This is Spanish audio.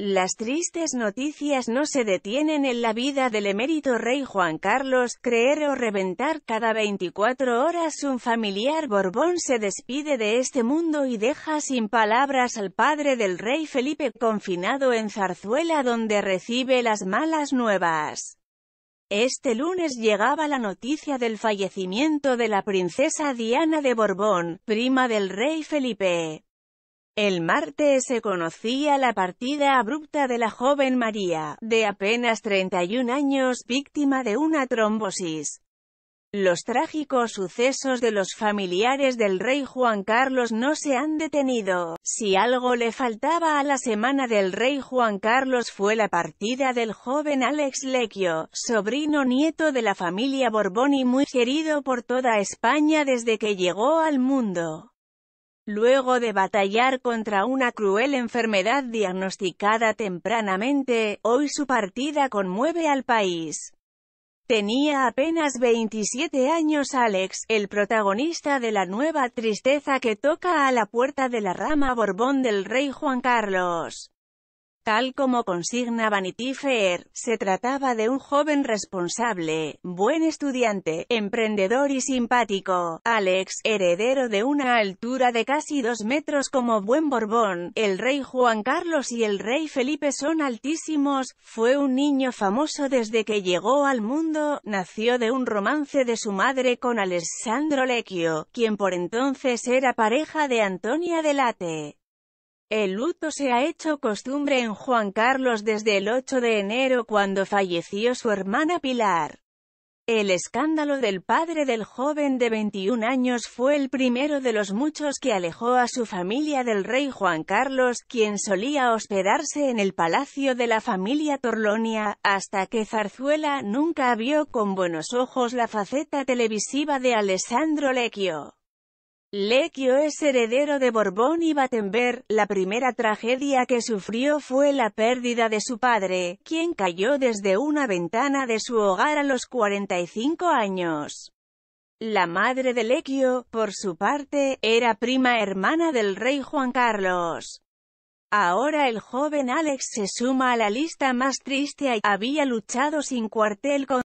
Las tristes noticias no se detienen en la vida del emérito rey Juan Carlos, creer o reventar cada 24 horas un familiar Borbón se despide de este mundo y deja sin palabras al padre del rey Felipe confinado en Zarzuela donde recibe las malas nuevas. Este lunes llegaba la noticia del fallecimiento de la princesa Diana de Borbón, prima del rey Felipe. El martes se conocía la partida abrupta de la joven María, de apenas 31 años, víctima de una trombosis. Los trágicos sucesos de los familiares del rey Juan Carlos no se han detenido. Si algo le faltaba a la semana del rey Juan Carlos fue la partida del joven Alex Lecchio, sobrino nieto de la familia Borbón y muy querido por toda España desde que llegó al mundo. Luego de batallar contra una cruel enfermedad diagnosticada tempranamente, hoy su partida conmueve al país. Tenía apenas 27 años Alex, el protagonista de la nueva tristeza que toca a la puerta de la rama Borbón del rey Juan Carlos. Tal como consigna Vanity Fair, se trataba de un joven responsable, buen estudiante, emprendedor y simpático. Alex, heredero de una altura de casi dos metros como buen Borbón, el rey Juan Carlos y el rey Felipe son altísimos, fue un niño famoso desde que llegó al mundo, nació de un romance de su madre con Alessandro Lecchio, quien por entonces era pareja de Antonia Delate. El luto se ha hecho costumbre en Juan Carlos desde el 8 de enero cuando falleció su hermana Pilar. El escándalo del padre del joven de 21 años fue el primero de los muchos que alejó a su familia del rey Juan Carlos, quien solía hospedarse en el palacio de la familia Torlonia, hasta que Zarzuela nunca vio con buenos ojos la faceta televisiva de Alessandro Lecchio. Lecchio es heredero de Borbón y Battenberg. La primera tragedia que sufrió fue la pérdida de su padre, quien cayó desde una ventana de su hogar a los 45 años. La madre de Lecchio, por su parte, era prima hermana del rey Juan Carlos. Ahora el joven Alex se suma a la lista más triste y había luchado sin cuartel con...